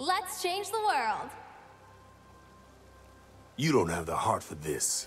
Let's change the world. You don't have the heart for this.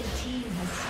Red team has